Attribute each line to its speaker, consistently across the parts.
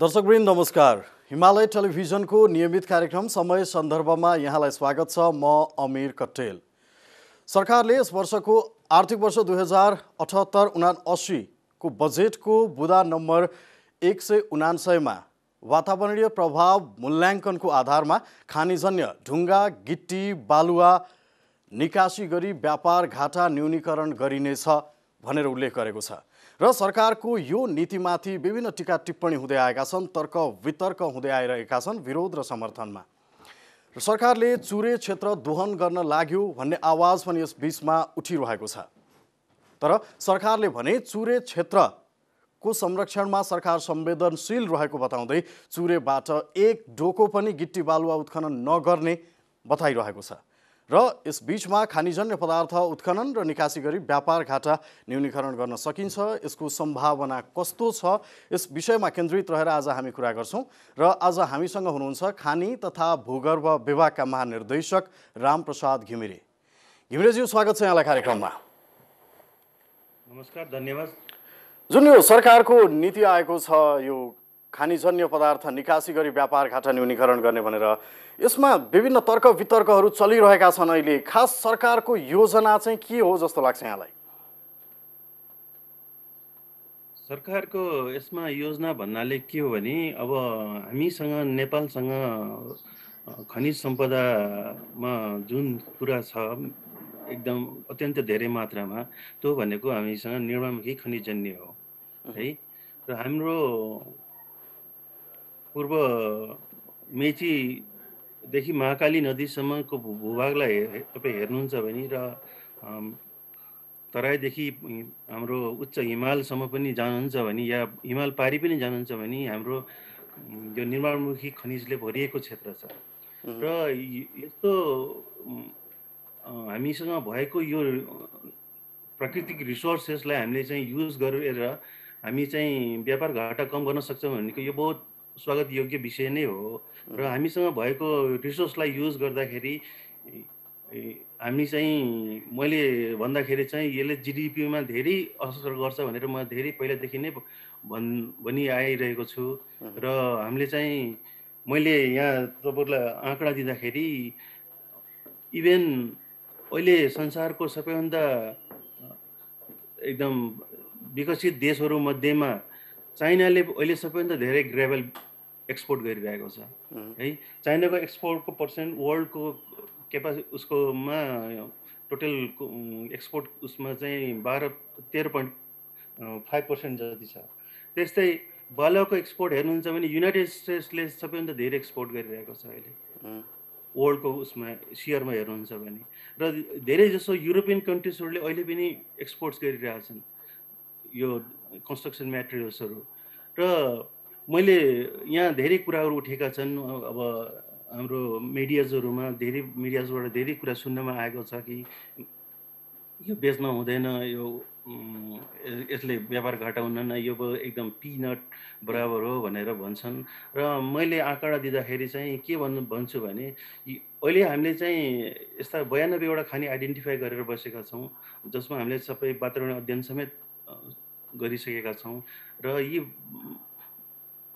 Speaker 1: दर्शकवृन्द नमस्कार। हिमालय टेलिभिजनको नियमित कार्यक्रम समय सन्दर्भमा यहाँलाई स्वागत छ। म अमिर कटेल। सरकारले यस वर्षको आर्थिक वर्ष दुई हजार अठहत्तर उना बजेटको बुधा नम्बर एक सय उनान्सयमा वातावरणीय प्रभाव मूल्याङ्कनको आधारमा खानीजन्य ढुङ्गा गिट्टी बालुवा निकासी गरी व्यापार घाटा न्यूनीकरण गरिनेछ भनेर उल्लेख गरेको छ। र सरकारको यो नीतिमाथि विभिन्न टिका टिप्पणी हुँदै आएका छन् तर्क वितर्क हुँदै आइरहेका छन् विरोध र समर्थनमा। र सरकारले चुरे क्षेत्र दोहन गर्न लाग्यो भन्ने आवाज पनि यस बिचमा उठिरहेको छ। तर सरकारले भने चुरे क्षेत्रको संरक्षणमा सरकार संवेदनशील रहेको बताउँदै चुरेबाट एक डोको पनि गिट्टी बालुवा उत्खनन नगर्ने बताइरहेको छ। र यस बिचमा खानिजन्य पदार्थ उत्खनन र निकासी गरी व्यापार घाटा न्यूनीकरण गर्न सकिन्छ। यसको सम्भावना कस्तो छ? यस विषयमा केन्द्रित रहेर आज हामी कुरा गर्छौँ र आज हामीसँग हुनुहुन्छ खानी तथा भूगर्भ विभागका महानिर्देशक रामप्रसाद घिमिरे। घिमिरेज्यू स्वागत छ यहाँलाई कार्यक्रममा।
Speaker 2: नमस्कार धन्यवाद।
Speaker 1: जुन यो सरकारको नीति आएको छ यो खानीजन्य पदार्थ निकासी गरी व्यापार घाटा न्यूनीकरण गर्ने भनेर यसमा विभिन्न तर्क वितर्कहरू चलिरहेका छन् अहिले। खास सरकारको योजना चाहिँ के हो जस्तो लाग्छ यहाँलाई?
Speaker 2: सरकारको यसमा योजना भन्नाले के हो भने अब हामीसँग नेपालसँग खनिज सम्पदामा जुन कुरा छ एकदम अत्यन्त धेरै मात्रामा त्यो भनेको हामीसँग निर्माणमुखी खनिजन्य हो। है र हाम्रो पूर्व मेचीदेखि महाकाली नदीसम्मको भू भूभागलाई तपाईँ हेर्नुहुन्छ भने र तराईदेखि हाम्रो उच्च हिमालसम्म पनि जानुहुन्छ भने या हिमाल पारी पनि जानुहुन्छ भने हाम्रो यो निर्माणमुखी खनिजले भरिएको क्षेत्र छ। र यस्तो हामीसँग भएको यो प्राकृतिक रिसोर्सेसलाई हामीले चाहिँ युज गरेर हामी चाहिँ व्यापार घाटा कम गर्न सक्छौँ भनेको यो बहुत स्वागत योग्य विषय नै हो। र हामीसँग भएको रिसोर्सलाई युज गर्दाखेरि हामी चाहिँ मैले भन्दाखेरि चाहिँ यसले जिडिपीमा धेरै असर गर्छ भनेर म धेरै पहिलादेखि नै भन् भनि आइरहेको छु र हामीले चाहिँ मैले यहाँ तपाईँहरूलाई आँकडा दिँदाखेरि इभेन अहिले संसारको सबैभन्दा एकदम विकसित देशहरूमध्येमा चाइनाले अहिले सबैभन्दा धेरै ग्रेभल एक्सपोर्ट गरिरहेको छ। है। चाइनाको एक्सपोर्टको पर्सेन्ट वर्ल्डको क्यापासि उसकोमा टोटल एक्सपोर्ट उसमा चाहिँ बाह्र तेह्र पोइन्ट फाइभ पर्सेन्ट जति छ। त्यस्तै बालुवाको एक्सपोर्ट हेर्नुहुन्छ भने युनाइटेड स्टेट्सले सबैभन्दा धेरै एक्सपोर्ट गरिरहेको छ अहिले। वर्ल्डको उसमा सियरमा हेर्नुहुन्छ भने। र धेरै जसो युरोपियन कन्ट्रिजहरूले अहिले पनि एक्सपोर्ट्स गरिरहेछन्। यो कन्स्ट्रक्सन मेटेरियल्सहरू र मैले यहाँ धेरै कुराहरू उठेका छन्। अब हाम्रो मिडियाजहरूमा धेरै मिडियाजबाट धेरै कुरा सुन्नमा आएको छ कि यो बेच्न हुँदैन यो यसले व्यापार घाटा हुन्न यो एकदम पिनट बराबर हो भनेर भन्छन्। र मैले आँकडा दिँदाखेरि चाहिँ के भन्नु भन्छु भने अहिले हामीले चाहिँ यस्ता बयानब्बेवटा खानी आइडेन्टिफाई गरेर बसेका छौँ जसमा हामीले सबै वातावरण अध्ययन समेत गरिसकेका छौँ र यी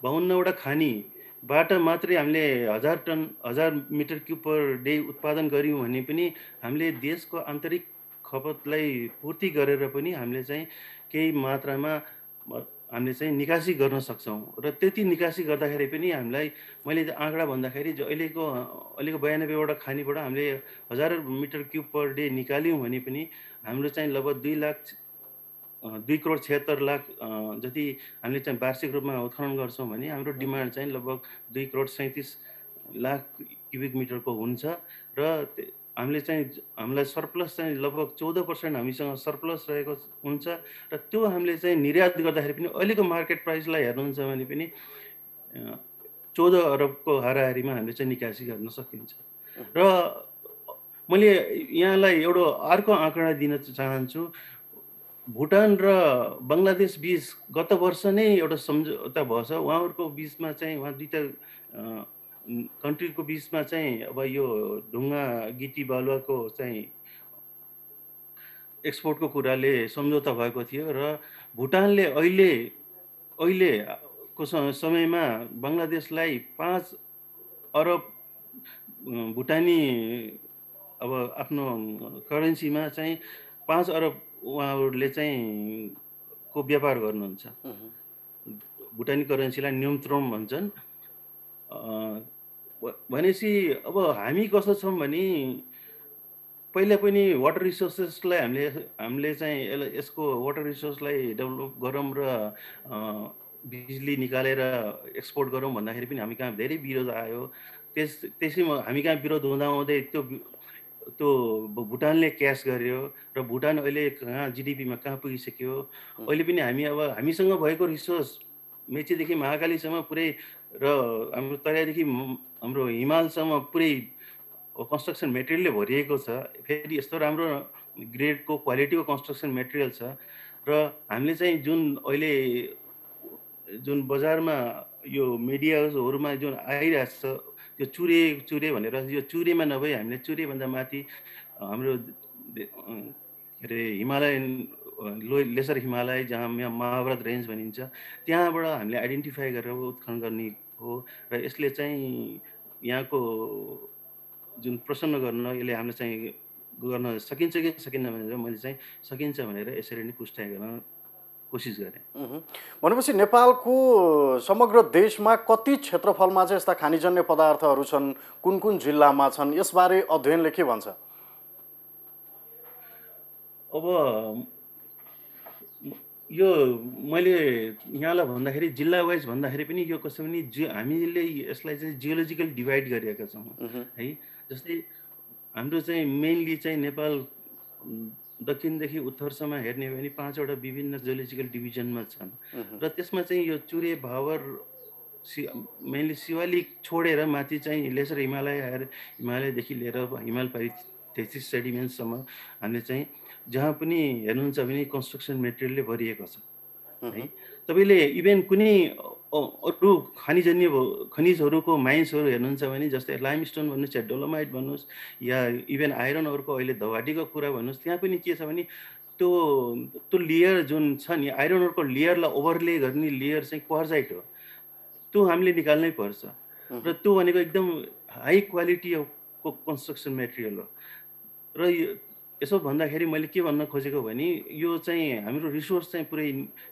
Speaker 2: बाहुन्नवटा खानीबाट मात्रै हामीले हजार टन हजार मिटर क्युब पर डे उत्पादन गऱ्यौँ भने पनि हामीले देशको आन्तरिक खपतलाई पूर्ति गरेर पनि हामीले चाहिँ केही मात्रामा हामीले चाहिँ निकासी गर्न सक्छौँ। र त्यति निकासी गर्दाखेरि पनि हामीलाई मैले आँकडा भन्दाखेरि अहिलेको अहिलेको बयानब्बेवटा खानीबाट हामीले हजार मिटर क्युब पर डे निकाल्यौँ भने पनि हाम्रो चाहिँ लगभग दुई लाख दुई करोड छिहत्तर लाख जति हामीले चाहिँ वार्षिक रूपमा उत्खनन गर्छौँ भने हाम्रो डिमान्ड चाहिँ लगभग दुई करोड सैँतिस लाख क्युबिक मिटरको हुन्छ र हामीले चाहिँ हामीलाई सरप्लस चाहिँ लगभग चौध पर्सेन्ट हामीसँग सरप्लस रहेको हुन्छ र त्यो हामीले चाहिँ निर्यात गर्दाखेरि पनि अहिलेको मार्केट प्राइसलाई हेर्नुहुन्छ भने पनि चौध अरबको हाराहारीमा हामीले चाहिँ निकासी गर्न सकिन्छ। र मैले यहाँलाई एउटा अर्को आँकडा दिन चाहन्छु भुटान र बङ्गलादेश बिच गत वर्ष नै एउटा सम्झौता भएछ। उहाँहरूको बिचमा चाहिँ उहाँ दुइटा कन्ट्रीको बिचमा चाहिँ अब यो ढुङ्गा गिटी बालुवाको चाहिँ एक्सपोर्टको कुराले सम्झौता भएको थियो र भुटानले अहिले अहिलेको समयमा बङ्गलादेशलाई पाँच अरब भुटानी अब आफ्नो करेन्सीमा चाहिँ पाँच अरब उहाँहरूले चाहिँ को व्यापार गर्नुहुन्छ? भुटानी करेन्सीलाई न्युम्त्रोम भन्छन्। भनेपछि अब हामी कस्तो छौँ भने पहिला पनि वाटर रिसोर्सेसलाई हामीले हामीले चाहिँ यसलाई यसको वाटर रिसोर्सलाई डेभलप गरौँ र बिजुली निकालेर एक्सपोर्ट गरौँ भन्दाखेरि पनि हामी कहाँ धेरै विरोध आयो। त्यस त्यसैमा हामी कहाँ विरोध हुँदा हुँदै त्यो त्यो भुटानले क्यास गर्यो र भुटान अहिले कहाँ जिडिपीमा कहाँ पुगिसक्यो? अहिले पनि हामी अब हामीसँग भएको रिसोर्स मेचीदेखि महाकालीसम्म पुरै र हाम्रो तराईदेखि हाम्रो हिमालसम्म पुरै कन्स्ट्रक्सन मेटेरियलले भरिएको छ। फेरि यस्तो राम्रो ग्रेडको क्वालिटीको कन्स्ट्रक्सन मेटेरियल छ र हामीले चाहिँ जुन अहिले जुन बजारमा यो मिडियाहरूमा जुन आइरहेको छ यो चुरे चुरे भनेर यो चुरेमा नभई हामीले चुरेभन्दा माथि हाम्रो के अरे हिमालयन लो लेसर हिमालय जहाँ यहाँ महाभारत रेन्ज भनिन्छ त्यहाँबाट हामीले आइडेन्टिफाई गरेर उत्खनन गर्ने हो र यसले चाहिँ यहाँको जुन प्रसन्न गर्न यसले हामीलाई चाहिँ गर्न सकिन्छ कि सकिन्न भनेर मैले चाहिँ सकिन्छ भनेर यसरी नै पुष्टाइ गर्न कोसिस गरेँ।
Speaker 1: भनेपछि नेपालको समग्र देशमा कति क्षेत्रफलमा चाहिँ यस्ता खानिजन्य पदार्थहरू छन् कुन कुन जिल्लामा छन् यसबारे अध्ययनले के भन्छ?
Speaker 2: अब यो मैले यहाँलाई भन्दाखेरि जिल्ला वाइज भन्दाखेरि पनि यो कसो भने जि हामीले यसलाई चाहिँ जियोलोजिकल डिभाइड गरिएका छौँ। है जस्तै हाम्रो चाहिँ मेनली चाहिँ नेपाल दक्षिणदेखि उत्तरसम्म हेर्ने हो भने पाँचवटा विभिन्न जियोलोजिकल डिभिजनमा छन्। र त्यसमा चाहिँ यो चुरे भावर सि मेनली शिवालिक छोडेर माथि चाहिँ लेसर हिमालय हायर हिमालयदेखि लिएर हिमाल पारि तेत्तिस सेडिमेन्टसम्म हामीले चाहिँ जहाँ पनि हेर्नुहुन्छ भने कन्स्ट्रक्सन मेटेरियलले भरिएको छ। है। तपाईँले इभेन कुनै अरू खनिजन्य खनिजहरूको माइन्सहरू हेर्नुहुन्छ भने जस्तै लाइमस्टोन भन्नुहोस् या डोलोमाइट भन्नुहोस् या इभेन आइरन अरूको अहिले धौहाटीको कुरा भन्नुहोस् त्यहाँ पनि के छ भने त्यो त्यो लेयर जुन छ नि आइरन अरूको लेयरलाई ओभरले गर्ने लेयर चाहिँ क्वार्जाइट हो। त्यो हामीले निकाल्नै पर्छ। र त्यो भनेको एकदम हाई क्वालिटीको कन्स्ट्रक्सन मेटेरियल हो। र यो- यसो भन्दाखेरि मैले के भन्न खोजेको भने यो चाहिँ हाम्रो रिसोर्स चाहिँ पुरै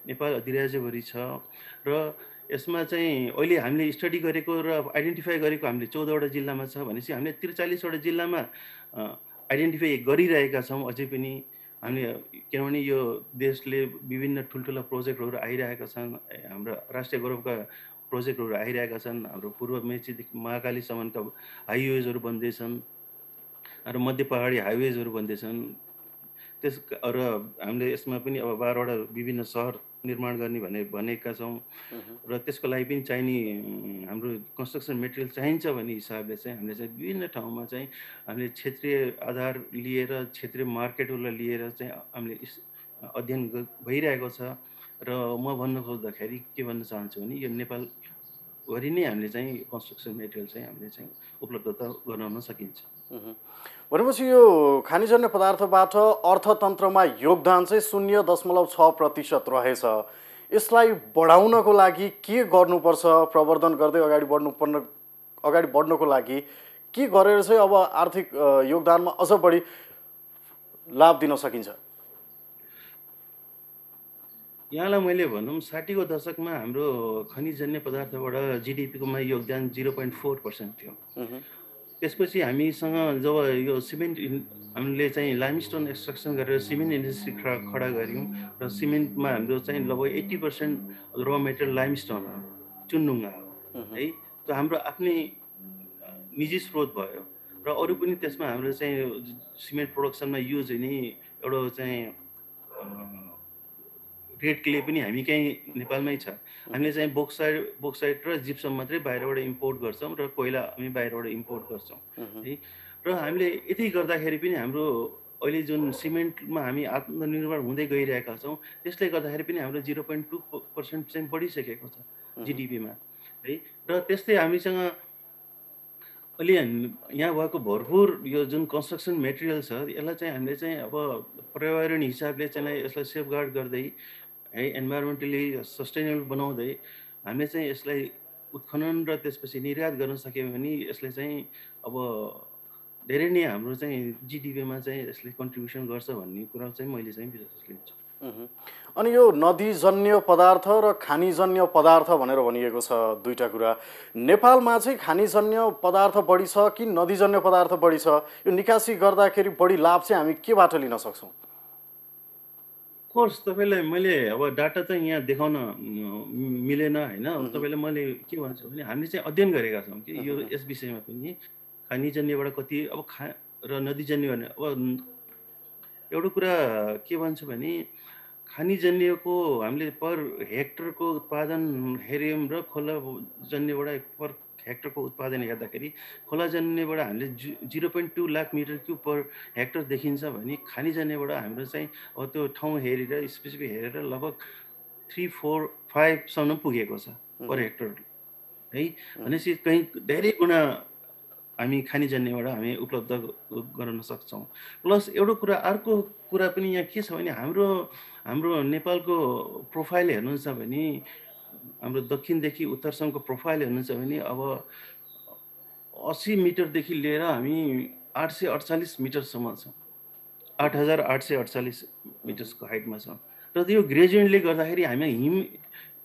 Speaker 2: नेपाल अधिराज्यभरि छ र यसमा चाहिँ अहिले हामीले स्टडी गरेको र आइडेन्टिफाई गरेको हामीले चौधवटा जिल्लामा छ भनेपछि हामीले त्रिचालिसवटा जिल्लामा आइडेन्टिफाई गरिरहेका छौँ अझै पनि। हामीले किनभने यो देशले विभिन्न ठुल्ठुला प्रोजेक्टहरू आइरहेका छन् हाम्रो राष्ट्रिय गौरवका प्रोजेक्टहरू आइरहेका छन् हाम्रो पूर्व मेचीदेखि महाकालीसम्मका हाइवेजहरू बन्दैछन्। र मध्य पहाडी हाइवेजहरू बन्दैछन् त्यस र हामीले यसमा पनि अब बाह्रवटा विभिन्न सहर निर्माण गर्ने भने भनेका छौँ। र त्यसको लागि पनि चाहिने हाम्रो कन्स्ट्रक्सन मेटेरियल चाहिन्छ भन्ने हिसाबले चाहिँ हामीले चाहिँ विभिन्न ठाउँमा चाहिँ हामीले क्षेत्रीय आधार लिएर क्षेत्रीय मार्केटहरूलाई लिएर चाहिँ हामीले अध्ययन भइरहेको छ। र म भन्न खोज्दाखेरि के भन्न चाहन्छु भने यो नेपालभरि नै हामीले चाहिँ कन्स्ट्रक्सन मेटेरियल चाहिँ हामीले चाहिँ उपलब्धता गराउन सकिन्छ।
Speaker 1: भनेपछि यो खानिजन्य पदार्थबाट अर्थतन्त्रमा योगदान चाहिँ शून्य दशमलव छ प्रतिशत रहेछ। यसलाई बढाउनको लागि के गर्नुपर्छ? प्रवर्धन गर्दै अगाडि बढ्नुपर्ने अगाडि बढ्नको लागि के गरेर चाहिँ अब आर्थिक योगदानमा अझ बढी लाभ दिन सकिन्छ?
Speaker 2: यहाँलाई मैले भनौँ साठीको दशकमा हाम्रो खनिजन्य पदार्थबाट जिडिपीकोमा योगदान जिरो पोइन्ट फोर पर्सेन्ट थियो। त्यसपछि हामीसँग जब यो सिमेन्ट हामीले चाहिँ लाइमस्टोन एक्सट्रक्सन गरेर सिमेन्ट इन्डस्ट्री खडा खडा गऱ्यौँ र सिमेन्टमा हाम्रो चाहिँ लगभग एट्टी पर्सेन्ट र मेटेरियल लाइमस्टोन हो चुनढुङ्गा हो है। त्यो हाम्रो आफ्नै निजी स्रोत भयो र अरू पनि त्यसमा हाम्रो चाहिँ सिमेन्ट प्रोडक्सनमा युज हुने एउटा चाहिँ अ, रेड क्ले पनि हामी कहीँ नेपालमै छ। हामीले चाहिँ बोक्साइड बोक्साइड र जिप्सम मात्रै बाहिरबाट इम्पोर्ट गर्छौँ र कोइला हामी बाहिरबाट इम्पोर्ट गर्छौँ। है र हामीले यति गर्दाखेरि पनि हाम्रो अहिले जुन सिमेन्टमा हामी आत्मनिर्भर हुँदै गइरहेका छौँ त्यसले गर्दाखेरि पनि हाम्रो जिरो पोइन्ट टू पर्सेन्ट चाहिँ बढिसकेको छ जिडिपीमा। है र त्यस्तै हामीसँग अहिले यहाँ भएको भरपुर यो जुन कन्स्ट्रक्सन मेटेरियल छ यसलाई चाहिँ हामीले चाहिँ अब पर्यावरण हिसाबले चाहिँ यसलाई सेफगार्ड गर्दै है इन्भाइरोमेन्टली सस्टेनेबल बनाउँदै हामीले चाहिँ यसलाई उत्खनन र त्यसपछि निर्यात गर्न सक्यो भने यसले चाहिँ अब धेरै नै हाम्रो चाहिँ जिडिपीमा चाहिँ यसले कन्ट्रिब्युसन गर्छ भन्ने कुरा चाहिँ मैले चाहिँ विश्वास लिन्छु।
Speaker 1: अनि यो नदीजन्य पदार्थ र खानीजन्य पदार्थ भनेर भनिएको छ दुईवटा कुरा। नेपालमा चाहिँ खानीजन्य पदार्थ बढी छ कि नदीजन्य पदार्थ बढी छ? यो निकासी गर्दाखेरि बढी लाभ चाहिँ हामी केबाट लिन सक्छौँ?
Speaker 2: कोर्स तपाईँलाई मैले अब डाटा त यहाँ देखाउन मिलेन होइन? तपाईँलाई मैले के भन्छु भने हामीले चाहिँ अध्ययन गरेका छौँ कि यो यस विषयमा पनि। खानीजन्यबाट कति अब खा र नदीजन्य भने अब एउटा कुरा के भन्छु भने खानीजन्यको हामीले पर हेक्टरको उत्पादन हेऱ्यौँ र खोलाजन्यबाट पर हेक्टरको उत्पादन हेर्दाखेरि खोलाजन्यबाट हामीले जि zero point two lakh metre cube per hectare देखिन्छ भने खानीजन्यबाट हाम्रो चाहिँ अब त्यो ठाउँ हेरेर स्पेसिफिक हेरेर लगभग थ्री फोर फाइभसम्म पुगेको छ पर हेक्टर है भनेपछि कहीँ धेरै गुणा हामी खानीजन्यबाट हामी उपलब्ध गराउन सक्छौँ। प्लस एउटा कुरा अर्को कुरा पनि यहाँ के छ भने हाम्रो हाम्रो नेपालको प्रोफाइल हेर्नुहुन्छ भने हाम्रो दक्षिणदेखि उत्तरसम्मको प्रोफाइल हेर्नुहुन्छ भने अब असी मिटरदेखि लिएर हामी आठ सय अडचालिस मिटरसम्म छौँ। आठ हजार आठ सय अडचालिस मिटर्सको हाइटमा छौँ। र यो ग्रेजुएन्टले गर्दाखेरि हामी हिम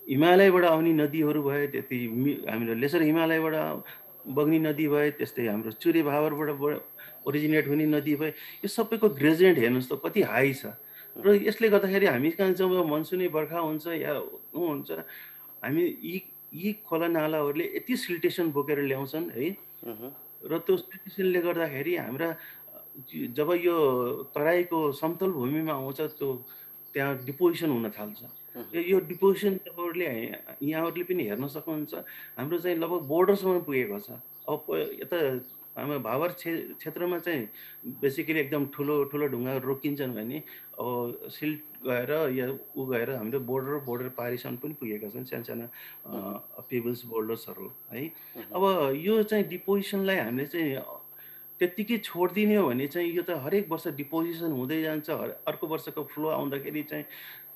Speaker 2: हिमालयबाट आउने नदीहरू भए त्यति हाम्रो लेसर हिमालयबाट बग्ने नदी भए त्यस्तै हाम्रो चुरे भावरबाट ओरिजिनेट हुने नदी भए यो सबैको ग्रेजुएन्ट हेर्नुहोस् त कति हाई छ। र यसले गर्दाखेरि हामी कहाँ जब मनसुनी बर्खा हुन्छ या हुन्छ हामी यी यी खोला नालाहरूले यति सिल्टेसन बोकेर ल्याउँछन् है। र त्यो सिल्टेसनले गर्दाखेरि हाम्रा जब यो तराईको समतल भूमिमा आउँछ त्यो त्यहाँ डिपोजिसन हुन थाल्छ। यो- डिपोजिसन तपाईँहरूले यहाँहरूले पनि हेर्न सक्नुहुन्छ हाम्रो चाहिँ लगभग बोर्डरसम्म पुगेको छ। अब यता हाम्रो भावर क्षे क्षेत्रमा चाहिँ बेसिकली एकदम ठुलो ठुलो ढुङ्गाहरू रोकिन्छन् भने अब सिल्ट गएर या ऊ गएर हाम्रो बोर्डर बोर्डर पारिसम्म पनि पुगेका छन् सानसाना पेबल्स बोल्डर्सहरू है। अब यो चाहिँ डिपोजिसनलाई हामीले चाहिँ त्यत्तिकै छोडिदिने हो भने चाहिँ यो त हरेक वर्ष डिपोजिसन हुँदै जान्छ। अर्को वर्षको फ्लो आउँदाखेरि चाहिँ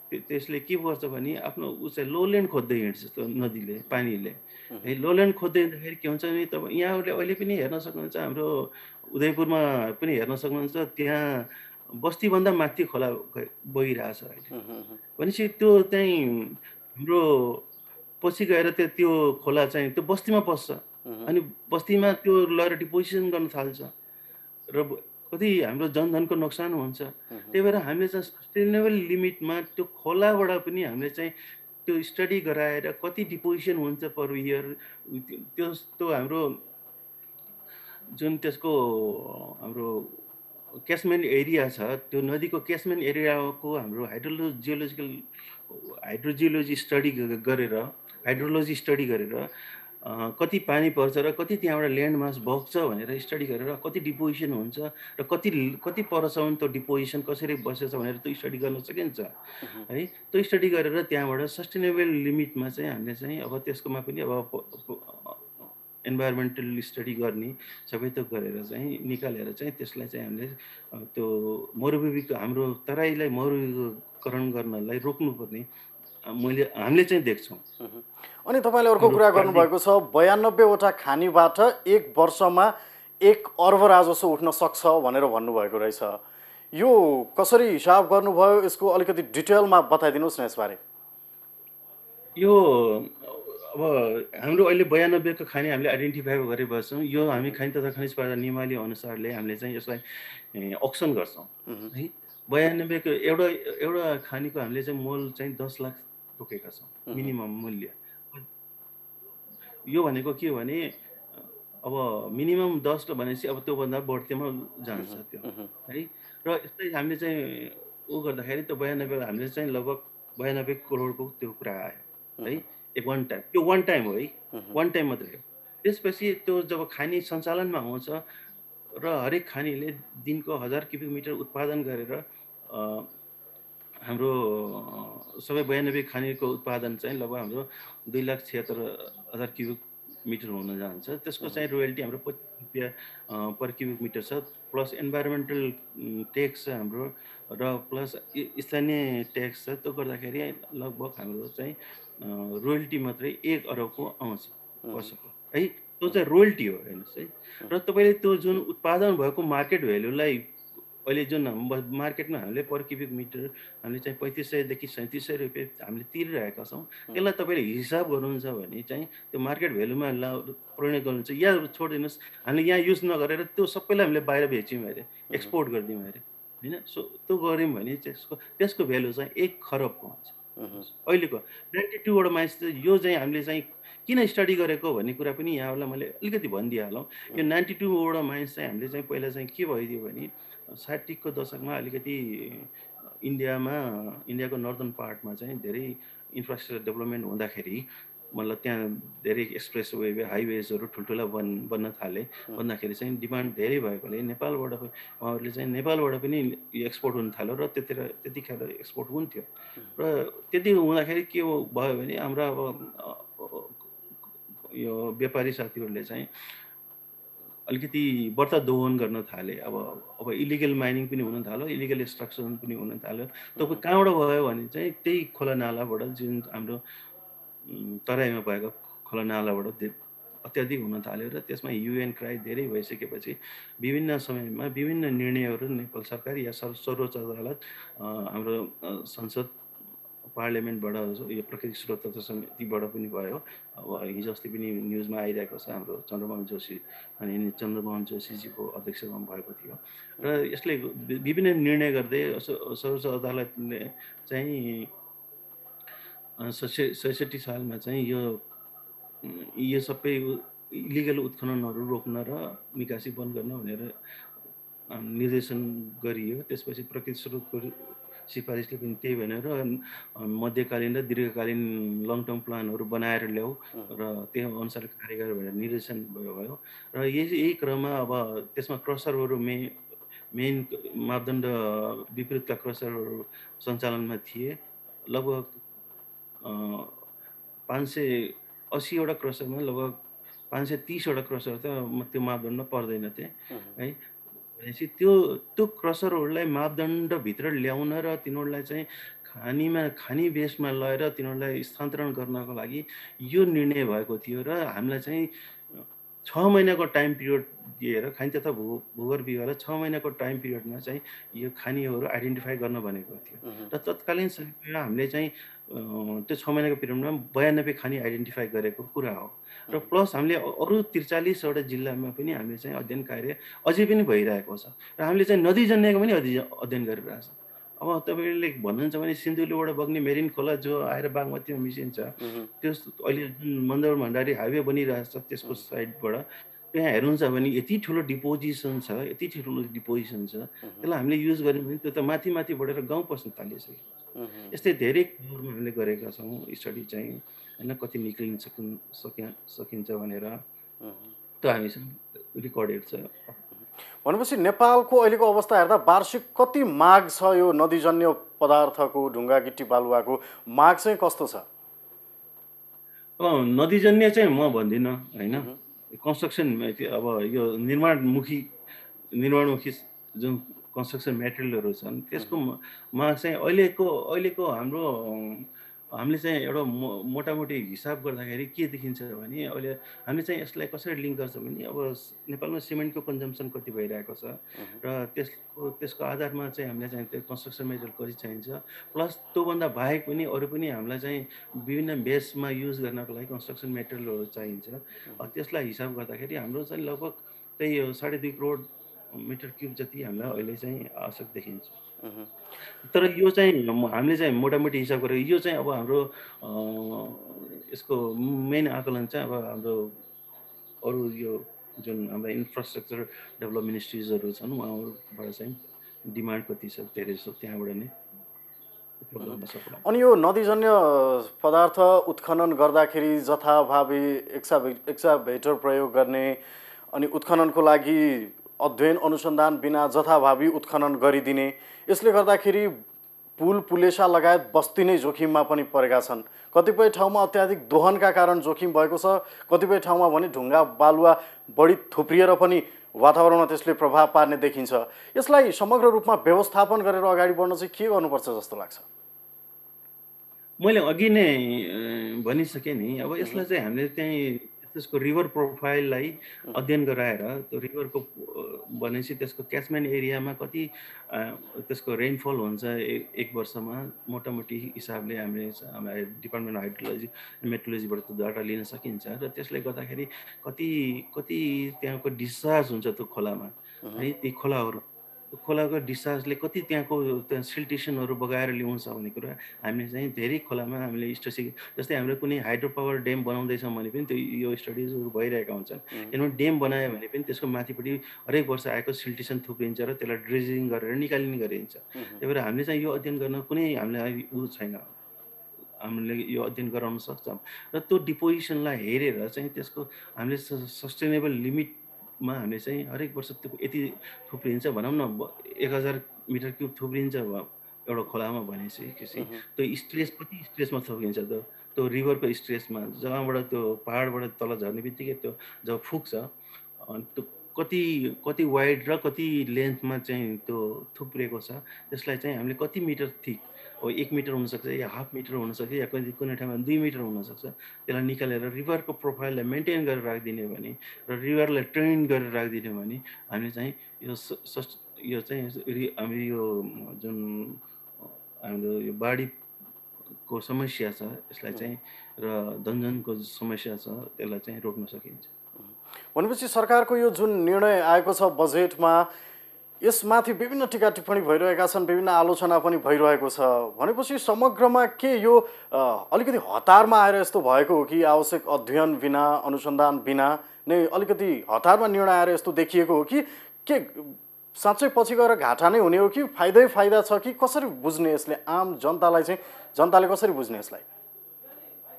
Speaker 2: त्य- त्यसले के गर्छ भने आफ्नो ऊ चाहिँ लोल्यान्ड खोज्दै हिँड्छ त्यो नदीले पानीले। लोल्यान्ड खोज्दै के हुन्छ भने तपाईँ यहाँहरूले अहिले पनि हेर्न सक्नुहुन्छ हाम्रो उदयपुरमा पनि हेर्न सक्नुहुन्छ त्यहाँ बस्तीभन्दा माथि खोला बगिरहेछ अहिले। भनेपछि त्यो चाहिँ हाम्रो पछि गएर त्यो त्यो खोला चाहिँ त्यो बस्तीमा पस्छ। अनि बस्तीमा त्यो लगेर डिपोजिसन गर्न थाल्छ। र कति हाम्रो जनधनको नोक्सान हुन्छ। त्यही भएर हामीले चाहिँ सस्टेनेबल लिमिटमा त्यो खोलाबाट पनि हामीले चाहिँ त्यो स्टडी गराएर कति डिपोजिसन हुन्छ पर इयर त्यो त्यो हाम्रो जुन त्यसको हाम्रो क्यासमेन्ट एरिया छ त्यो नदीको क्यासमेन्ट एरियाको हाम्रो हाइड्रोलो जियोलोजिकल हाइड्रोजियोलोजी स्टडी गरेर हाइड्रोलोजी स्टडी गरेर कति पानी पर्छ र कति त्यहाँबाट ल्यान्ड मास बग्छ भनेर स्टडी गरेर कति डिपोजिसन हुन्छ र कति कति परसम्म त्यो डिपोजिसन कसरी बसेछ भनेर त्यो स्टडी गर्न सकिन्छ। है त्यो स्टडी गरेर त्यहाँबाट सस्टेनेबल लिमिटमा चाहिँ हामीले चाहिँ अब त्यसकोमा पनि अब इन्भाइरोमेन्टल स्टडी गर्ने सबै थोक गरेर चाहिँ निकालेर चाहिँ त्यसलाई चाहिँ हामीले त्यो मरुभूमिको हाम्रो तराईलाई मरुभूमिकरण गर्नलाई रोक्नुपर्ने मैले हामीले चाहिँ देख्छौँ।
Speaker 1: अनि तपाईँले अर्को कुरा गर्नुभएको छ बयानब्बेवटा खानीबाट एक वर्षमा एक अर्ब राजस्व उठ्न सक्छ भनेर भन्नुभएको रहेछ। यो कसरी हिसाब गर्नुभयो यसको अलिकति डिटेलमा बताइदिनुहोस् न यसबारे।
Speaker 2: यो अब हाम्रो अहिले बयानब्बेको खानी हामीले आइडेन्टिफाई गरेका छौँ यो हामी खानी तथा खनिज पदार्थ नियमावली अनुसारले हामीले चाहिँ यसलाई अक्सन गर्छौँ। है? बयानब्बेको एउटा एउटा खानीको हामीले चाहिँ मोल चाहिँ दस लाख तोकेका छौँ मिनिमम मूल्य। यो भनेको के हो भने अब मिनिमम दस भनेपछि अब त्योभन्दा बढ्तीमा जान्छ त्यो है? र यस्तै हामीले चाहिँ ऊ गर्दाखेरि त्यो बयानब्बे हामीले चाहिँ लगभग बयानब्बे करोडको त्यो कुरा आयो है? एक वान टाइम त्यो वान टाइम हो है? वान टाइम मात्रै हो। त्यसपछि त्यो जब खानी सञ्चालनमा आउँछ र हरेक खानीले दिनको हजार क्युबिक मिटर उत्पादन गरेर हाम्रो सबै बयानब्बे खानीको उत्पादन चाहिँ लगभग हाम्रो दुई लाख छिहत्तर हजार क्युबिक मिटर हुन जान्छ। त्यसको चाहिँ रोयल्टी हाम्रो पच्चिस रुपियाँ पर क्युबिक मिटर छ। प्लस इन्भाइरोमेन्टल ट्याक्स छ हाम्रो र प्लस स्थानीय ट्याक्स छ। त्यो गर्दाखेरि लगभग हाम्रो चाहिँ रोयल्टी मात्रै एक अरबको आउँछ वर्षको। है त्यो चाहिँ रोयल्टी हो हेर्नुहोस् है। र तपाईँले त्यो जुन उत्पादन भएको मार्केट भ्यालुलाई अहिले जुन मार्केटमा हामीले पर क्युबिक मिटर हामीले चाहिँ पैँतिस सयदेखि सैँतिस सय रुपियाँ हामीले तिरिरहेका छौँ। त्यसलाई तपाईँले हिसाब गर्नुहुन्छ भने चाहिँ त्यो मार्केट भ्यालुमा ला परिणत गर्नुहुन्छ। या छोडिदिनुहोस्। हामीले यहाँ युज नगरेर त्यो सबैलाई हामीले बाहिर बेच्यौँ अरे एक्सपोर्ट गरिदिउँ अरे होइन? सो त्यो गऱ्यौँ भने त्यसको त्यसको भ्यालु चाहिँ एक खरबको हुन्छ अहिलेको नाइन्टी टूबाट माइस चाहिँ यो चाहिँ हामीले चाहिँ किन स्टडी गरेको भन्ने कुरा पनि यहाँलाई मैले अलिकति भनिदिइहालौँ। यो नाइन्टी टूबाट माइन्स चाहिँ हामीले चाहिँ पहिला चाहिँ के भइदियो भने साठीको दशकमा अलिकति इन्डियामा इन्डियाको नर्दन पार्टमा चाहिँ धेरै इन्फ्रास्ट्रक्चर डेभलपमेन्ट हुँदाखेरि मतलब त्यहाँ धेरै एक्सप्रेस वे हाइवेजहरू ठुल्ठुला बन् बन्न थाले। भन्दाखेरि चाहिँ डिमान्ड धेरै भएकोले नेपालबाट उहाँहरूले चाहिँ नेपालबाट पनि एक्सपोर्ट हुन थाल्यो र त्यतिर त्यतिखेर एक्सपोर्ट हुन्थ्यो। र त्यति हुँदाखेरि के भयो भने हाम्रो अब यो व्यापारी साथीहरूले चाहिँ अलिकति बढ्ता दोहन गर्न थाले। अब अब इलिगल माइनिङ पनि हुन थाल्यो इलिगल एक्सट्रक्सन पनि हुन थाल्यो। तपाईँ कहाँबाट भयो भने चाहिँ त्यही खोला नालाबाट जुन हाम्रो तराईमा भएको खोला नालाबाट अत्याधिक हुन थाल्यो र त्यसमा युएन क्राई धेरै भइसकेपछि विभिन्न समयमा विभिन्न निर्णयहरू नेपाल सरकार या सर्व सर्वोच्च अदालत हाम्रो संसद पार्लियामेन्टबाट यो प्राकृतिक स्रोत तथा समितिबाट पनि भयो। अब हिजो अस्ति पनि न्युजमा आइरहेको छ हाम्रो चन्द्रमोहन जोशी अनि चन्द्रमोहन जोशीजीको अध्यक्षतामा भएको थियो। र यसले विभिन्न निर्णय गर्दै सर्वोच्च अदालतले चाहिँ सैसठी सालमा चाहिँ यो यो सबै इलिगल उत्खननहरू रोक्न र निकासी बन्द गर्न भनेर निर्देशन गरियो। त्यसपछि प्रकृति स्रोतको सिफारिसले पनि त्यही भनेर मध्यकालीन र दीर्घकालीन लङ टर्म प्लानहरू बनाएर ल्याऊ र त्यो अनुसार कार्य गर भनेर निर्देशन भयो र यही यही क्रममा अब त्यसमा क्रसरहरू मे मेन मापदण्ड विपरीतका क्रसरहरू सञ्चालनमा थिए। लगभग पाँच सय असीवटा क्रसरमा लगभग पाँच सय तिसवटा क्रसर त त्यो मापदण्डमा पर्दैन थिए। है भनेपछि त्यो त्यो क्रसरहरूलाई मापदण्डभित्र ल्याउन र तिनीहरूलाई चाहिँ खानीमा खानी बेसमा लगेर तिनीहरूलाई स्थानान्तरण गर्नको लागि यो निर्णय भएको थियो र हामीलाई चाहिँ छ महिनाको टाइम पिरियड दिएर खानी तथा भू भूगर्भ विभागलाई छ महिनाको टाइम पिरियडमा चाहिँ यो खानीहरू आइडेन्टिफाई गर्न भनेको थियो। र तत्कालीन समयमा हामीले चाहिँ त्यो छ महिनाको पिरियडमा बयानब्बे खानी आइडेन्टिफाई गरेको कुरा हो। र प्लस हामीले अरू त्रिचालिसवटा जिल्लामा पनि हामीले चाहिँ अध्ययन कार्य अझै पनि भइरहेको छ। र हामीले चाहिँ नदीजन्यको पनि अध्ययन गरिरहेको छ। अब तपाईँले भन्नुहुन्छ भने सिन्धुलीबाट बग्ने मेरिन खोला जो आएर बागमतीमा मिसिन्छ त्यो अहिले जुन मन्दर भण्डारी हाइवे बनिरहेको छ त्यसको साइडबाट। त्यहाँ हेर्नुहुन्छ भने यति ठुलो डिपोजिसन छ यति ठुलो डिपोजिसन छ त्यसलाई हामीले युज गऱ्यौँ भने त्यो त माथि माथि बढेर गाउँ पस्न थालिसक्यो। यस्तै धेरै कुरोमा हामीले गरेका छौँ स्टडी चाहिँ होइन कति निक्लिन सकिन् सकिन्छ भनेर। त्यो हामीसँग रेकर्डेड छ।
Speaker 1: भनेपछि नेपालको अहिलेको अवस्था हेर्दा वार्षिक कति माग छ यो नदीजन्य पदार्थको ढुङ्गा गिटी बालुवाको माग चाहिँ कस्तो छ?
Speaker 2: नदीजन्य चाहिँ म भन्दिनँ होइन? कन्स्ट्रक्सन अब यो निर्माणमुखी निर्माणमुखी जुन कन्स्ट्रक्सन मेटेरियलहरू छन् त्यसको माग चाहिँ अहिलेको अहिलेको हाम्रो हामीले चाहिँ एउटा मो मोटामोटी हिसाब गर्दाखेरि के देखिन्छ भने अहिले हामीले चाहिँ यसलाई कसरी लिङ्क गर्छ भने अब नेपालमा सिमेन्टको कन्जम्सन कति भइरहेको छ र त्यसको त्यसको आधारमा चाहिँ हामीलाई चाहिँ त्यो कन्स्ट्रक्सन मेटेरियल कति चाहिन्छ प्लस त्योभन्दा बाहेक पनि अरू पनि हामीलाई चाहिँ विभिन्न बेसमा युज गर्नको लागि कन्स्ट्रक्सन मेटेरियलहरू चाहिन्छ। त्यसलाई हिसाब गर्दाखेरि हाम्रो चाहिँ लगभग त्यही हो साढे दुई करोड मिटर क्युब जति हामीलाई अहिले चाहिँ आवश्यक देखिन्छ। तर यो चाहिँ हामीले चाहिँ मोटामोटी हिसाब गरेर यो चाहिँ अब हाम्रो यसको मेन आकलन चाहिँ अब हाम्रो अरू यो जुन हाम्रो इन्फ्रास्ट्रक्चर डेभलप मिनिस्ट्रिजहरू छन् उहाँहरूबाट चाहिँ डिमान्ड कति छ धेरै छ त्यहाँबाट नै
Speaker 1: अनि यो नदीजन्य पदार्थ उत्खनन गर्दाखेरि जथाभावी एक्साभे एक्साभेटर प्रयोग गर्ने अनि उत्खननको लागि अध्ययन अनुसन्धान बिना जथाभावी उत्खनन गरिदिने। यसले गर्दाखेरि पुल पुलेसा लगायत बस्ती नै जोखिममा पनि परेका छन्। कतिपय ठाउँमा अत्याधिक दोहनका कारण जोखिम भएको छ कतिपय ठाउँमा भने ढुङ्गा बालुवा बढी थुप्रिएर पनि वातावरणमा त्यसले प्रभाव पार्ने देखिन्छ। यसलाई समग्र रूपमा व्यवस्थापन गरेर अगाडि बढ्न चाहिँ के गर्नुपर्छ जस्तो लाग्छ?
Speaker 2: मैले अघि नै भनिसकेँ नि अब यसलाई चाहिँ हामीले चाहिँ त्यसको रिभर प्रोफाइललाई अध्ययन गराएर त्यो रिभरको भनेपछि त्यसको क्याचमेन्ट एरियामा कति त्यसको रेनफल हुन्छ एक वर्षमा मोटामोटी हिसाबले हामीले हाम्रो डिपार्टमेन्ट हाइड्रोलोजी मेट्रोलोजीबाट त्यो डाटा लिन सकिन्छ र त्यसले गर्दाखेरि कति कति त्यहाँको डिस्चार्ज हुन्छ त्यो खोलामा है ती खोलाहरू खोलाको डिस्चार्जले कति त्यहाँको त्यहाँ सिल्टेसनहरू बगाएर ल्याउँछ भन्ने कुरा हामीले चाहिँ धेरै खोलामा हामीले स्टोसिक जस्तै हाम्रो कुनै हाइड्रो पावर ड्याम बनाउँदैछौँ भने पनि त्यो यो स्टडिजहरू भइरहेका हुन्छन्। किनभने ड्याम बनायो भने पनि त्यसको माथिपट्टि हरेक वर्ष आएको सिल्टेसन थुप्रिन्छ र त्यसलाई ड्रेजिङ गरेर निकालिने गरिन्छ। त्यही भएर हामीले चाहिँ यो अध्ययन गर्न कुनै हामीलाई ऊ छैन। हामीले यो अध्ययन गराउन सक्छौँ। र त्यो डिपोजिसनलाई हेरेर चाहिँ त्यसको हामीले सस्टेनेबल लिमिट मा हामीले चाहिँ हरेक वर्ष त्यो यति थुप्रिन्छ भनौँ न एक हजार मिटर क्युब थुप्रिन्छ एउटा खोलामा भनेपछि त्यो स्ट्रेस कति स्ट्रेसमा थुप्रिन्छ त्यो। त्यो रिभरको स्ट्रेसमा जहाँबाट त्यो पाहाडबाट तल झर्ने बित्तिकै त्यो जब फुक्छ त्यो कति कति वाइड र कति लेन्थमा चाहिँ त्यो थुप्रिएको छ त्यसलाई चाहिँ हामीले कति मिटर थिक एक मिटर हुनसक्छ या हाफ मिटर हुनसक्छ या कति कुनै ठाउँमा दुई मिटर हुनसक्छ। त्यसलाई निकालेर रिभरको प्रोफाइललाई मेन्टेन गरेर राखिदिने भने र रिभरलाई ट्रेन गरेर राखिदिने भने हामी चाहिँ यो सस् यो चाहिँ हामी यो जुन हाम्रो यो बाढीको समस्या छ यसलाई चाहिँ र धनजनको समस्या छ त्यसलाई चाहिँ रोक्न सकिन्छ।
Speaker 1: भनेपछि सरकारको यो जुन निर्णय आएको छ बजेटमा यसमाथि विभिन्न टिका टिप्पणी भइरहेका छन् विभिन्न आलोचना पनि भइरहेको छ। भनेपछि समग्रमा के यो अलिकति हतारमा आएर यस्तो भएको हो कि आवश्यक अध्ययन बिना अनुसन्धान बिना नै अलिकति हतारमा निर्णय आएर यस्तो देखिएको हो कि के साँच्चै पछि गएर घाटा नै हुने हो कि फाइदै फाइदा छ कि कसरी बुझ्ने यसले आम जनतालाई चाहिँ जनताले कसरी बुझ्ने यसलाई?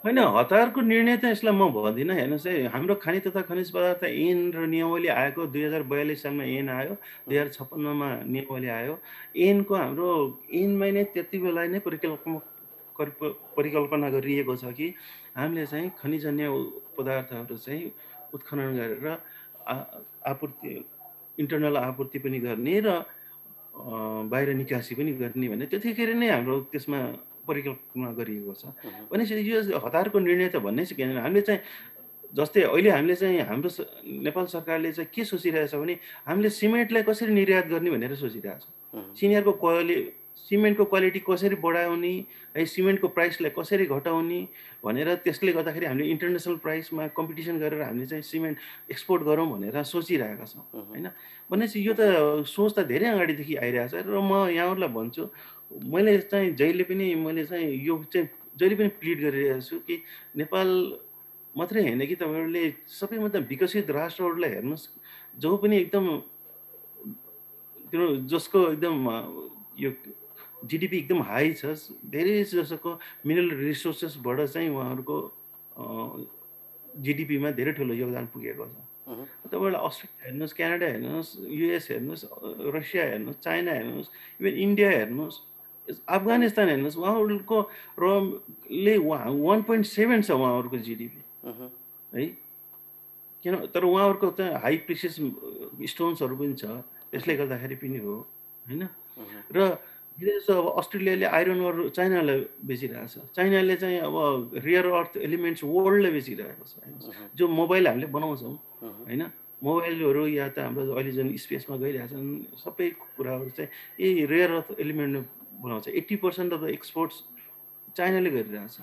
Speaker 2: होइन हतारको निर्णय त यसलाई म भन्दिनँ हेर्नुहोस् है हाम्रो खानी तथा खनिज पदार्थ ऐन र नियमावली आएको दुई हजार बयालिस सालमा ऐन आयो दुई हजार छप्पन्नमा नियमावली आयो ऐनको हाम्रो ऐनमै नै त्यति बेला नै परिकल्पना परिकल्पना गरिएको छ कि हामीले चाहिँ खनिजन्य पदार्थहरू चाहिँ उत्खनन गरेर आपूर्ति इन्टरनल आपूर्ति पनि गर्ने र बाहिर निकासी पनि गर्ने भने त्यतिखेर नै हाम्रो त्यसमा परिकल्पना गरिएको छ। भनेपछि यो हतारको निर्णय त भन्नै सकिँदैन हामीले चाहिँ जस्तै अहिले हामीले चाहिँ हाम्रो नेपाल सरकारले चाहिँ के सोचिरहेछ भने हामीले सिमेन्टलाई कसरी निर्यात गर्ने भनेर सोचिरहेको छ सिनियरको क्वालि सिमेन्टको क्वालिटी कसरी बढाउने है सिमेन्टको प्राइसलाई कसरी घटाउने भनेर त्यसले गर्दाखेरि हामीले इन्टरनेसनल प्राइसमा कम्पिटिसन गरेर हामीले चाहिँ सिमेन्ट एक्सपोर्ट गरौँ भनेर सोचिरहेका छौँ होइन? भनेपछि यो त सोच त धेरै अगाडिदेखि आइरहेको छ र म यहाँहरूलाई भन्छु मैले चाहिँ जहिले पनि मैले चाहिँ यो चाहिँ जहिले पनि प्लिड गरिरहेको छु कि नेपाल मात्रै होइन कि तपाईँहरूले सबैभन्दा विकसित राष्ट्रहरूलाई हेर्नुहोस्। जो पनि एकदम त्यो जसको एकदम यो जिडिपी एकदम हाई छ धेरै जसोको मिनरल रिसोर्सेसबाट चाहिँ उहाँहरूको जिडिपीमा धेरै ठुलो योगदान पुगेको छ। तपाईँलाई अस्ट्रेलिया हेर्नुहोस् क्यानाडा हेर्नुहोस् युएस हेर्नुहोस् रसिया हेर्नुहोस् चाइना हेर्नुहोस् इभन इन्डिया हेर्नुहोस् अफगानिस्तान हेर्नुहोस् उहाँहरूको रले उहाँ वान पोइन्ट सेभेन छ उहाँहरूको जिडिपी है? किन तर उहाँहरूको चाहिँ हाई प्रिसियस स्टोन्सहरू पनि छ त्यसले गर्दाखेरि पनि हो होइन? र जस्तो अब अस्ट्रेलियाले आइरन ओर चाइनालाई बेचिरहेको छ। चाइनाले चाहिँ अब रियर अर्थ एलिमेन्ट्स वर्ल्डले बेचिरहेको छ जो मोबाइल हामीले बनाउँछौँ होइन? मोबाइलहरू या त हाम्रो अहिले जुन स्पेसमा गइरहेछन् सबै कुराहरू चाहिँ यही रियर अर्थ एलिमेन्ट बनाउँछ। Eighty percent of the exports चाइनाले गरिरहेछ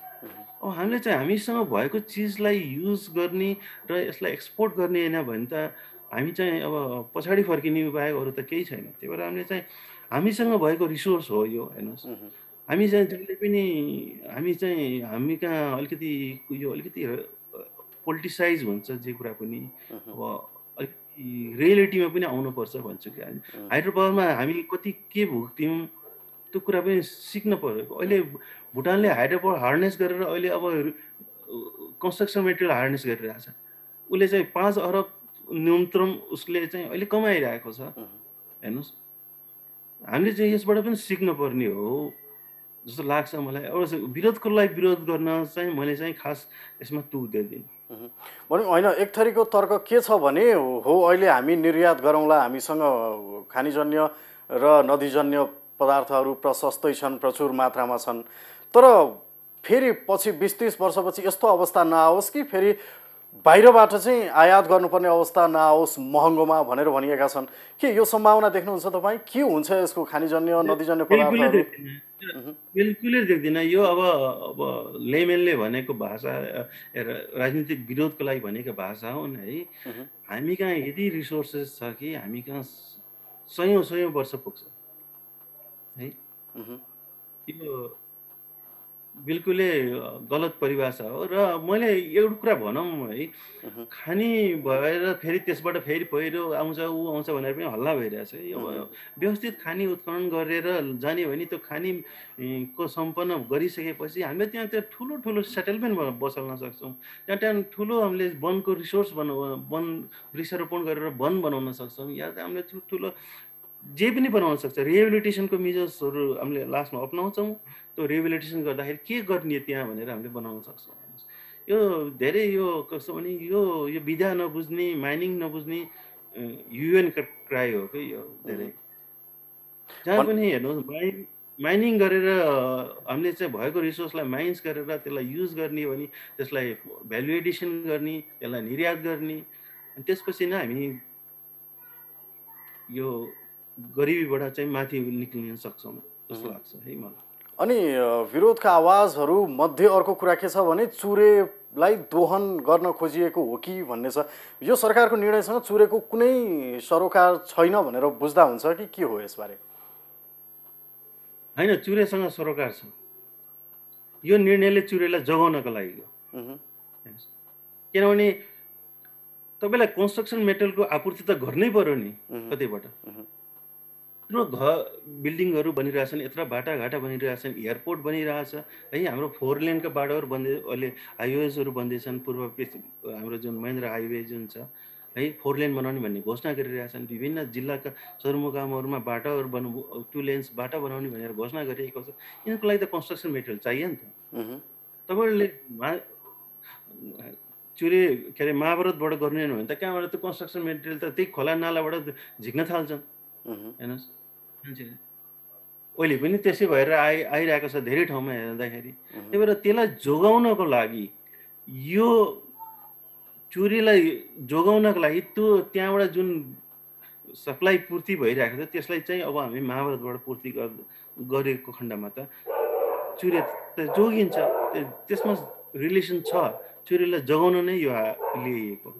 Speaker 2: अब हामीले चाहिँ हामीसँग भएको चिजलाई युज गर्ने र यसलाई एक्सपोर्ट गर्ने होइन भने त हामी चाहिँ अब पछाडि फर्किने बाहेक अरू त केही छैन। त्यही भएर हामीले चाहिँ हामीसँग भएको रिसोर्स हो यो हेर्नुहोस्। हामी चाहिँ जहिले पनि हामी चाहिँ हामी कहाँ अलिकति यो अलिकति पोलिटिसाइज हुन्छ जे कुरा पनि। अब अलिकति रियालिटीमा पनि आउनुपर्छ भन्छु कि। हाइड्रो पावरमा हामी कति के भुग्थ्यौँ त्यो कुरा पनि सिक्न पऱ्यो। अहिले भुटानले हाइड्रोपोर हार्नेस गरेर अहिले अब कन्स्ट्रक्सन मेटेरियल हार्नेस गरिरहेछ। उसले चाहिँ पाँच अरब न्यूनतम उसले चाहिँ अहिले कमाइरहेको छ। हेर्नुहोस्। हामीले चाहिँ यसबाट पनि सिक्न पर्ने हो। जस्तो लाग्छ मलाई। अब विरोधको लागि विरोध गर्न चाहिँ मैले चाहिँ खास यसमा दिँदिनँ।
Speaker 1: उहुँ। भने होइन एक थरीको तर्क के छ भने हो अहिले हामी निर्यात गरौँला हामीसँग खानीजन्य र नदीजन्य पदार्थहरू प्रशस्तै छन् प्रचुर मात्रामा छन्। तर फेरि पछि बिस तिस वर्षपछि यस्तो अवस्था नआओस् कि फेरि बाहिरबाट चाहिँ आयात गर्नुपर्ने अवस्था नआओस् महँगोमा भनेर भनिएका छन्। के यो सम्भावना देख्नुहुन्छ तपाईँ? के हुन्छ यसको खानीजन्य नदीजन्य
Speaker 2: बिल्कुलै देख्दिनँ। यो अब अब लेमेनले भनेको भाषा राजनीतिक विरोधको लागि भनेको भाषा हुन् है।
Speaker 1: उहुँ।
Speaker 2: हामी कहाँ यति रिसोर्सेस छ कि हामी कहाँ सयौँ सयौँ वर्ष पुग्छ। है। यो बिल्कुलै गलत परिभाषा हो र मैले एउटा कुरा भनौँ है। खानी भएर फेरि त्यसबाट फेरि पहिरो आउँछ ऊ आउँछ भनेर पनि हल्ला भइरहेछ यो। व्यवस्थित खानी उत्खनन गरेर जाने भने त्यो खानी इ, को सम्पन्न गरिसकेपछि हामीले त्यहाँ त्यो ठुलो ठुलो सेटलमेन्ट बसाल्न सक्छौँ त्यहाँ त्यहाँ ठुलो हामीले वनको रिसोर्स बनाउ वन वृक्षारोपण गरेर वन बनाउन सक्छौँ या त हामीले ठुल्ठुलो जे पनि बनाउन सक्छ। रिहेबिलिटेसनको मेजर्सहरू हामीले लास्टमा अप्नाउँछौँ। त्यो रिहेबिलिटेसन गर्दाखेरि के गर्ने त्यहाँ भनेर हामीले बनाउन सक्छौँ। यो धेरै यो कस्तो भने यो यो विधा नबुझ्ने माइनिङ नबुझ्ने युएन क्राई हो कि यो धेरै। जहाँ पनि हेर्नुहोस् माइन माइनिङ गरेर हामीले चाहिँ भएको रिसोर्सलाई माइन्स गरेर त्यसलाई युज गर्ने भने त्यसलाई भ्यालु एडिसन गर्ने त्यसलाई निर्यात गर्ने अनि त्यसपछि नै हामी यो गरिबीबाट चाहिँ माथि निक्लिन सक्छौँ जस्तो लाग्छ है मलाई।
Speaker 1: अनि विरोधका आवाजहरू मध्ये अर्को कुरा के छ भने चुरेलाई दोहन गर्न खोजिएको हो कि भन्ने छ। यो सरकारको निर्णयसँग चुरेको कुनै सरोकार छैन भनेर बुझ्दा हुन्छ कि के हो यसबारे?
Speaker 2: होइन चुरेसँग सरोकार छ। यो निर्णयले चुरेलाई जगाउनको लागि हो। किनभने तपाईँलाई कन्स्ट्रक्सन मेटेरियलको आपूर्ति त गर्नै पर्यो नि कतैबाट। यत्रो घर बिल्डिङहरू बनिरहेछन् यत्रो बाटाघाटा बनिरहेछन् एयरपोर्ट बनिरहेछ। है हाम्रो फोर लेनको बाटोहरू बन्दै अहिले हाइवेजहरू बन्दैछन् पूर्व हाम्रो जुन महेन्द्र हाइवे जुन छ है फोर लेन बनाउने भन्ने घोषणा गरिरहेछन्। विभिन्न जिल्लाका सदरमुकामहरूमा बाटाहरू बना टु लेन्स बाटा बनाउने भनेर घोषणा गरिएको छ। यिनको लागि त कन्स्ट्रक्सन मेटेरियल चाहियो नि त। तपाईँहरूले मा चुरे के अरे महाभारतबाट गर्ने हो भने त कहाँबाट त्यो कन्स्ट्रक्सन मेटेरियल त त्यही खोला नालाबाट झिक्न थाल्छन् हेर्नुहोस्। मान्छेले। अहिले पनि त्यसै भएर आइ आइरहेको छ धेरै ठाउँमा हेर्दाखेरि।
Speaker 1: उहुँ।
Speaker 2: त्यही भएर त्यसलाई जोगाउनको लागि यो चुरीलाई जोगाउनको लागि त्यो त्यहाँबाट जुन सप्लाई पूर्ति भइरहेको छ त्यसलाई चाहिँ अब हामी महाभारतबाट पूर्ति गर- गरेको खण्डमा त चुरे त जोगिन्छ। त्यो- त्यसमा रिलेसन छ। चुरेलाई जोगाउन नै यो
Speaker 1: उहुँ।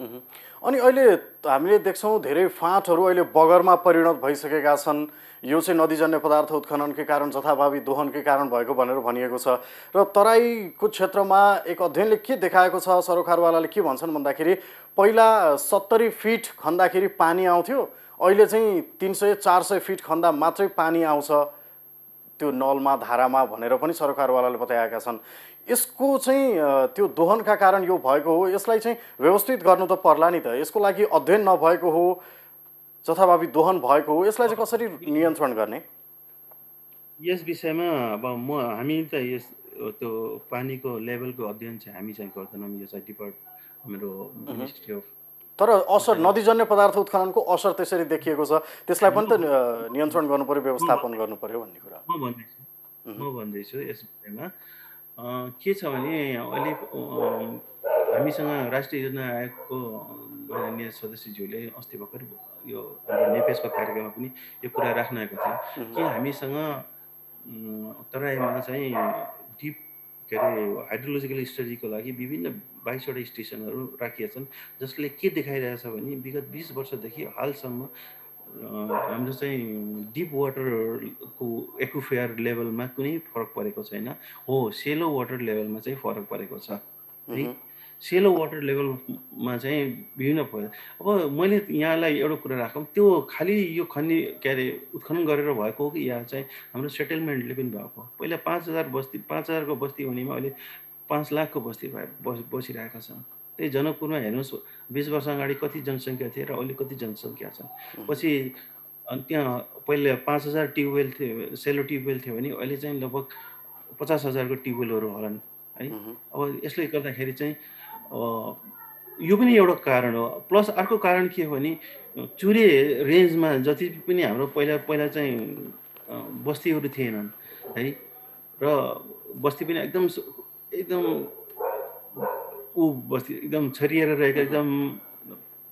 Speaker 1: अनि अहिले हामीले देख्छौँ धेरै फाँटहरू अहिले बगरमा परिणत भइसकेका छन्। यो चाहिँ नदीजन्य पदार्थ उत्खननकै कारण जथाभावी दोहनकै कारण भएको भनेर भनिएको छ। र तराईको क्षेत्रमा एक अध्ययनले के देखाएको छ? सरोकारवालाले के भन्छन् भन्दाखेरि पहिला सत्तरी फिट खन्दाखेरि पानी आउँथ्यो अहिले चाहिँ तिन सय चार सय फिट खन्दा मात्रै पानी आउँछ। त्यो नलमा धारामा भनेर पनि सरकारवालाले बताएका छन्। यसको चाहिँ त्यो दोहनका कारण यो भएको हो। यसलाई चाहिँ व्यवस्थित गर्नु त पर्ला नि त। यसको लागि अध्ययन नभएको हो जथाभावी दोहन भएको हो। यसलाई चाहिँ कसरी नियन्त्रण गर्ने?
Speaker 2: यस विषयमा अब म हामी त यस त्यो पानीको लेभलको अध्ययन चाहिँ हामी चाहिँ गर्दैनौँ। यो चाहिँ डिपार्ट हाम्रो मिनिस्ट्री अफ
Speaker 1: तर असर नदीजन्य पदार्थ उत्खननको असर त्यसरी देखिएको छ। त्यसलाई पनि त नियन्त्रण गर्नु पर्यो व्यवस्थापन गर्नु पर्यो भन्ने कुरा
Speaker 2: म भन्दैछु। म भन्दैछु यस विषयमा। के छ भने अहिले हामीसँग राष्ट्रिय योजना आयोगको माननीय सदस्यज्यूले अस्ति भर्खर यो हाम्रो नेपेसको कार्यक्रममा पनि यो कुरा राख्न आएको थियो कि हामीसँग तराईमा चाहिँ डिप के अरे हाइड्रोलोजिकल स्टडीको लागि विभिन्न बाइसवटा स्टेसनहरू राखिएका छन् जसले के देखाइरहेछ भने विगत बिस वर्षदेखि हालसम्म हाम्रो चाहिँ डिप वाटरको एक्युफेयर लेभलमा कुनै फरक परेको छैन। हो सेलो वाटर लेभलमा चाहिँ फरक परेको छ। है? सेलो वाटर लेभलमा चाहिँ विभिन्न अब मैले यहाँलाई एउटा कुरा राखौँ त्यो खालि यो खनि के अरे उत्खनन गरेर भएको हो कि या चाहिँ हाम्रो सेटलमेन्टले पनि भएको पहिला पाँच हजार बस्ती पाँच हजारको बस्ती हुनेमा अहिले पाँच लाखको बस्ती भए बस बसिरहेका छन्। त्यही जनकपुरमा हेर्नुहोस् बिस वर्ष अगाडि कति जनसङ्ख्या थिए र अहिले कति जनसङ्ख्या छ। पछि अनि त्यहाँ पहिले पाँच हजार ट्युबवेल थियो सेलो ट्युबवेल थियो भने अहिले चाहिँ लगभग पचास हजारको ट्युबवेलहरू होलान् है। अब यसले गर्दाखेरि चाहिँ यो पनि एउटा कारण हो। प्लस अर्को कारण के हो भने चुरे रेन्जमा जति पनि हाम्रो पहिला पहिला चाहिँ बस्तीहरू थिएनन् है। र बस्ती पनि एकदम एकदम ऊ बस्ती एकदम छरिएर रहेको एकदम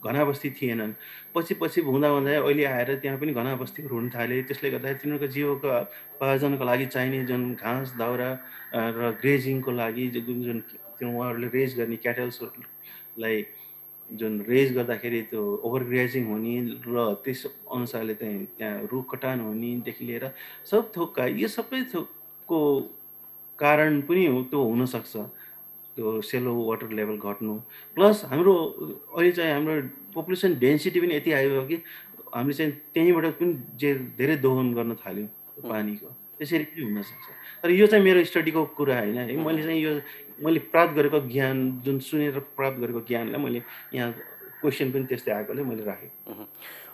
Speaker 2: घना बस्ती थिएनन्। पछि पछि हुँदा हुँदा अहिले आएर त्यहाँ पनि घना बस्तीहरू हुन थाले। त्यसले गर्दाखेरि तिनीहरूको जीवको लागि चाहिने जुन घाँस दाउरा र ग्रेजिङको लागि जुन जुन उहाँहरूले रेज गर्ने क्याटल्सहरूलाई जुन रेज गर्दाखेरि त्यो ओभर ग्रेजिङ हुने र त्यस अनुसारले चाहिँ त्यहाँ रुख कटान हुनेदेखि लिएर सब थोकका यो सबै थोकको कारण पनि त्यो हुनसक्छ। त्यो सेलो वाटर लेभल घट्नु। प्लस हाम्रो अहिले चाहिँ हाम्रो पपुलेसन डेन्सिटी पनि यति आयो कि हामीले चाहिँ त्यहीँबाट पनि जे धेरै दोहन गर्न थाल्यौँ पानीको। त्यसरी पनि हुनसक्छ तर यो चाहिँ मेरो स्टडीको कुरा होइन है। मैले चाहिँ यो मैले प्राप्त गरेको ज्ञान जुन सुनेर प्राप्त गरेको ज्ञानलाई मैले यहाँ क्वेसन पनि त्यस्तै आएकोले मैले राखेँ।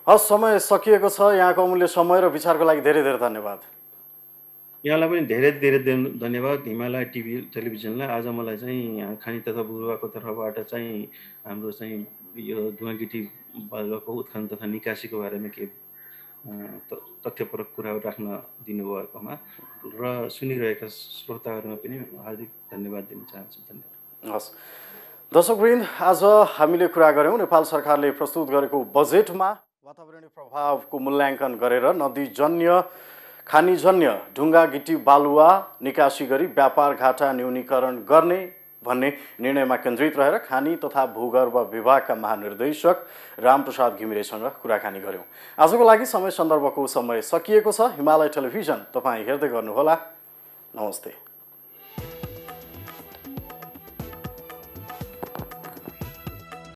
Speaker 1: हस् समय सकिएको छ। यहाँको अमूल्य समय र विचारको लागि धेरै धेरै धन्यवाद।
Speaker 2: यहाँलाई पनि धेरै धेरै धन्यवाद। हिमालय टिभी टेलिभिजनलाई आज मलाई चाहिँ खानी तथा बुरुवाको तर्फबाट चाहिँ हाम्रो चाहिँ यो धुवागिटी बालुवाको उत्खनन तथा निकासीको बारेमा के तथ्यपरक कुराहरू राख्न दिनुभएकोमा र सुनिरहेका श्रोताहरूमा पनि हार्दिक धन्यवाद दिन चाहन्छु। धन्यवाद।
Speaker 1: हस्। दर्शकवृन्द आज हामीले कुरा गऱ्यौँ नेपाल सरकारले प्रस्तुत गरेको बजेटमा वातावरणीय प्रभावको मूल्याङ्कन गरेर नदीजन्य खानीजन्य ढुङ्गा गिटी बालुवा निकासी गरी व्यापार घाटा न्यूनीकरण गर्ने भन्ने निर्णयमा केन्द्रित रहेर खानी तथा भूगर्भ विभागका महानिर्देशक रामप्रसाद घिमिरेसँग कुराकानी गऱ्यौँ आजको लागि समय सन्दर्भको समय सकिएको छ। हिमालय टेलिभिजन तपाईँ हेर्दै गर्नुहोला। नमस्ते।